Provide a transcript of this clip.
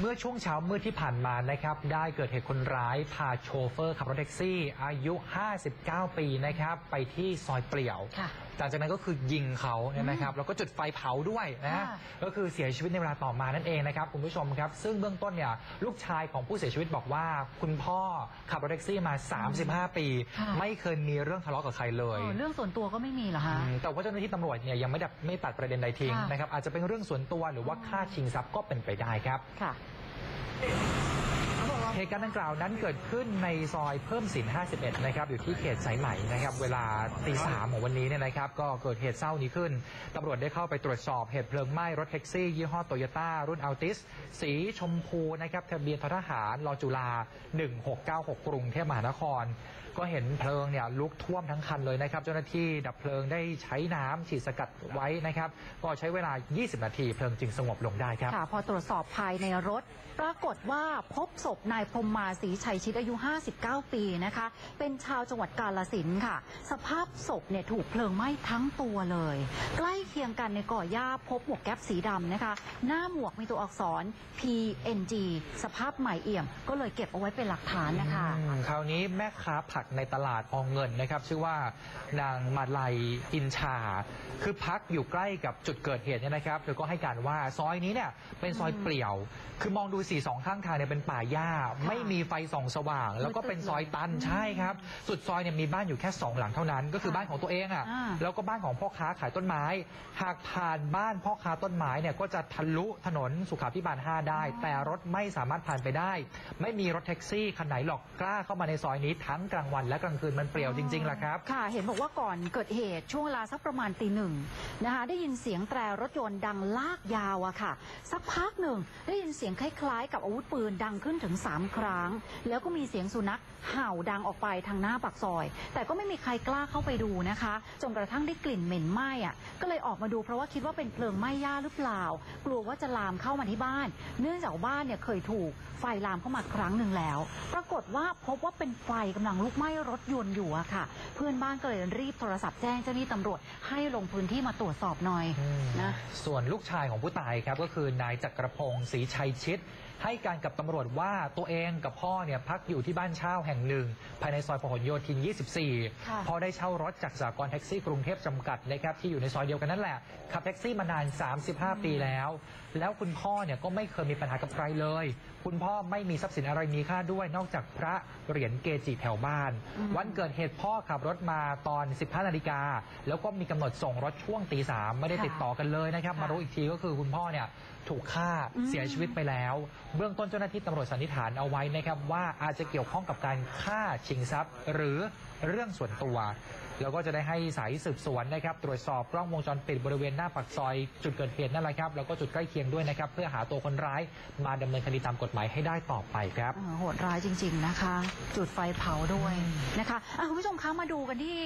เมื่อช่วงเช้ามืดที่ผ่านมานะครับ ได้เกิดเหตุคนร้ายพาโชเฟอร์ขับรถแท็กซี่ อายุ 59 ปีนะครับ ไปที่ซอยเปลี่ยวค่ะ หลังจากนั้นก็คือยิงเขาเนี่ยนะครับแล้วก็จุดไฟเผาด้วยนะค่ะก็คือเสียชีวิตในเวลาต่อมานั่นเองนะครับคุณผู้ชมครับ ซึ่งเบื้องต้นเนี่ยลูกชายของผู้เสียชีวิตบอกว่า คุณพ่อขับรถแท็กซี่มา 35 ปีค่ะไม่เคยมีเรื่องทะเลาะกับใครเลยเออเรื่องส่วนตัวก็ไม่มีเหรอคะอืมแต่ว่าเจ้าหน้าที่ตำรวจเนี่ยยังไม่ดับไม่ตัดประเด็นใดทิ้งค่ะนะครับอาจจะเป็นเรื่องส่วนตัวหรือว่าฆ่าชิงทรัพย์ก็เป็นไปได้ครับค่ะ เหตุการณ์ดังกล่าวนั้นเกิดขึ้นในซอยเพิ่มสิน 51 นะครับ อยู่ที่เขตสายไหมนะครับ เวลาตีสามของวันนี้เนี่ยนะครับ ก็เกิดเหตุเศร้านี้ขึ้น ตำรวจได้เข้าไปตรวจสอบเหตุเพลิงไหม้รถแท็กซี่ ยี่ห้อโตโยต้ารุ่นอัลติส สีชมพูนะครับ ทะเบียนททหารรอจุฬา 1696 กรุงเทพมหานคร ก็เห็นเพลิงเนี่ยลุกท่วมทั้งคันเลยนะครับ เจ้าหน้าที่ดับเพลิงได้ใช้น้ำฉีดสกัดไว้นะครับ ก็ใช้เวลา 20 นาทีเพลิงจึงสงบลงได้ครับ ค่ะ พอตรวจสอบภายในรถ ปรากฏว่าพบศพนายพรมมาศรีชัยชิดอายุ 59 ปีนะคะ เป็นชาวจังหวัดกาลสินค่ะ สภาพศพเนี่ยถูกเพลิงไหม้ทั้งตัวเลย ใกล้เคียงกันในก่อหญ้าพบหมวกแก๊ปสีดำนะคะ หน้าหมวกมีตัวอักษร PNG สภาพใหม่เอี่ยม ก็เลยเก็บเอาไว้เป็นหลักฐานนะคะคราวนี้แม่ค้าผักในตลาดอองเงินนะครับ ชื่อว่านางมาลัยอินชา คือพักอยู่ใกล้กับจุดเกิดเหตุเนี่ยนะครับเธอก็ให้การว่าซอยนี้เนี่ยเป็นซอยเปลี่ยว คือมองดูสี่สองข้างทางเนี่ยเป็นป่าหญ้าไม่มีไฟส่องสว่าง แล้วก็เป็นซอยตันใช่ครับ สุดซอยเนี่ยมีบ้านอยู่แค่สองหลังเท่านั้น ก็คือบ้านของตัวเองอะ อ่า แล้วก็บ้านของพ่อค้าขายต้นไม้ หากผ่านบ้านพ่อค้าต้นไม้เนี่ยก็จะทะลุถนนสุขาพิบาล 5 ได้ แต่รถไม่สามารถผ่านไปได้ ไม่มีรถแท็กซี่คันไหนหรอกกล้าเข้ามาในซอยนี้ทั้งกลางวันและกลางคืนมันเปลี่ยวจริงๆแหละครับ ค่ะ เห็นบอกว่าก่อนเกิดเหตุช่วงเวลาสักประมาณตีหนึ่งนะคะได้ยินเสียงแตรรถยนต์ดังลากยาวอะค่ะ สักพักหนึ่งได้ยินเสียงคล้ายๆ กับอาวุธปืนดังขึ้นถึง3ครั้งแล้วก็มีเสียงสุนัขเห่าดังออกไปทางหน้าปากซอย แต่ก็ไม่มีใครกล้าเข้าไปดูนะคะจนกระทั่งได้กลิ่นเหม็นไหม้อะก็เลยออกมาดูเพราะว่าคิดว่าเป็นเพลิงไหม้หญ้าหรือเปล่า กลัวว่าจะลามเข้ามาที่บ้าน เนื่องจากบ้านเนี่ยเคยถูกไฟลามเข้ามาครั้งหนึ่งแล้ว ปรากฏว่าพบว่าเป็นไฟกำลังลุกไหม้รถยนต์อยู่อะค่ะ เพื่อนบ้านก็เลยรีบโทรศัพท์แจ้งเจ้าหน้าที่ตำรวจให้ลงพื้นที่มาตรวจสอบหน่อยนะส่วนลูกชายของผู้ตายครับก็คือนายจักรพงศ์ศรีชัยชิด ให้การกับตำรวจว่าตัวเองกับพ่อเนี่ยพักอยู่ที่บ้านเช่าแห่งหนึ่ง ภายในซอยพหลโยธินค่ะ24พอได้เช่ารถจากสากลแท็กซี่กรุงเทพจำกัดนะครับที่อยู่ในซอยเดียวกันนั่นแหละ ขับแท็กซี่มานาน 35 ปีแล้ว แล้วคุณพ่อเนี่ยก็ไม่เคยมีปัญหากับใครเลย คุณพ่อไม่มีทรัพย์สินอะไรมีค่าด้วย นอกจากพระเหรียญเกจิแถวบ้านอืมวันเกิดเหตุพ่อขับรถมาตอน 15 นาฬิกา แล้วก็มีกำหนดส่งรถช่วงตีสามไม่ได้ติดต่อต่อกันเลยนะครับค่ะมารู้อีกทีก็คือคุณพ่อเนี่ยถูกฆ่าอืมเสียชีวิตไปแล้ว เบื้องต้นเจ้าหน้าที่ตำรวจสันนิษฐานเอาไว้นะครับว่าอาจจะเกี่ยวข้องกับการฆ่าชิงทรัพย์ หรือเรื่องส่วนตัว แล้วก็จะได้ให้สายสืบสวนนะครับ ตรวจสอบกล้องวงจรปิดบริเวณหน้าปากซอย จุดเกิดเหตุนั่นแหละครับแล้วก็จุดใกล้เคียงด้วยนะครับ เพื่อหาตัวคนร้ายมาดำเนินคดีตามกฎหมายให้ได้ต่อไปครับ โหดร้ายจริง ๆนะคะ จุดไฟเผาด้วยนะคะอะคุณผู้ชมคะมาดูกันที่